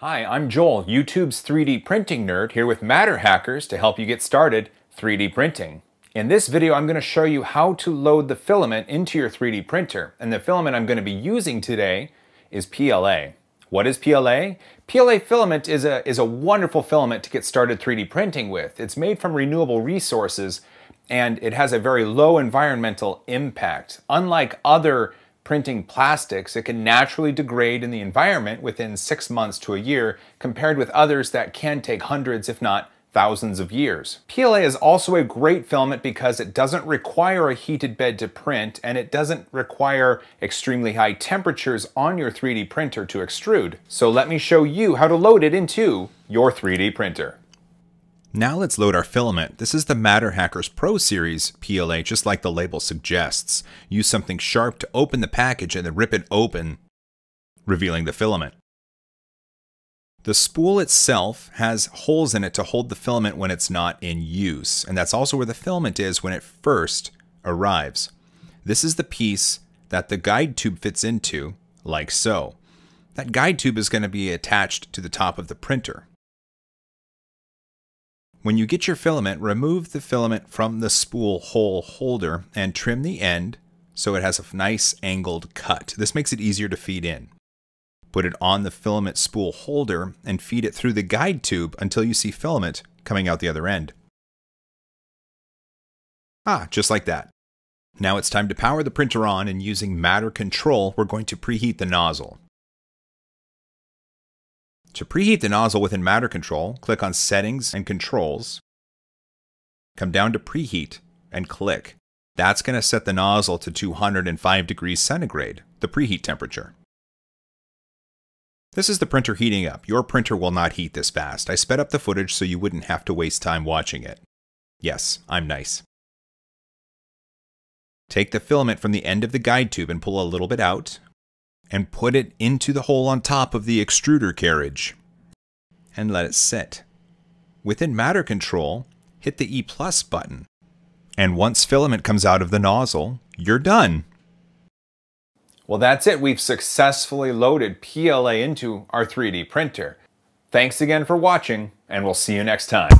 Hi, I'm Joel, YouTube's 3D printing nerd, here with MatterHackers to help you get started 3D printing. In this video, I'm going to show you how to load the filament into your 3D printer. And the filament I'm going to be using today is PLA. What is PLA? PLA filament is a, is a wonderful filament to get started 3D printing with. It's made from renewable resources and it has a very low environmental impact. Unlike other printing plastics, it can naturally degrade in the environment within six months to a year, compared with others that can take hundreds, if not thousands of years. PLA is also a great filament because it doesn't require a heated bed to print and it doesn't require extremely high temperatures on your 3D printer to extrude. So let me show you how to load it into your 3D printer. Now let's load our filament. This is the MatterHackers Pro Series PLA, just like the label suggests. Use something sharp to open the package and then rip it open, revealing the filament. The spool itself has holes in it to hold the filament when it's not in use, and that's also where the filament is when it first arrives. This is the piece that the guide tube fits into, like so. That guide tube is going to be attached to the top of the printer. When you get your filament, remove the filament from the spool hole holder and trim the end so it has a nice angled cut. This makes it easier to feed in. Put it on the filament spool holder and feed it through the guide tube until you see filament coming out the other end. Ah, just like that. Now it's time to power the printer on and using MatterControl, we're going to preheat the nozzle. To preheat the nozzle within MatterControl, click on Settings and Controls. Come down to Preheat and click. That's going to set the nozzle to 205 degrees centigrade, the preheat temperature. This is the printer heating up. Your printer will not heat this fast. I sped up the footage so you wouldn't have to waste time watching it. Yes, I'm nice. Take the filament from the end of the guide tube and pull a little bit out, and put it into the hole on top of the extruder carriage and let it sit. Within MatterControl, hit the E plus button. And once filament comes out of the nozzle, you're done. Well, that's it. We've successfully loaded PLA into our 3D printer. Thanks again for watching, and we'll see you next time.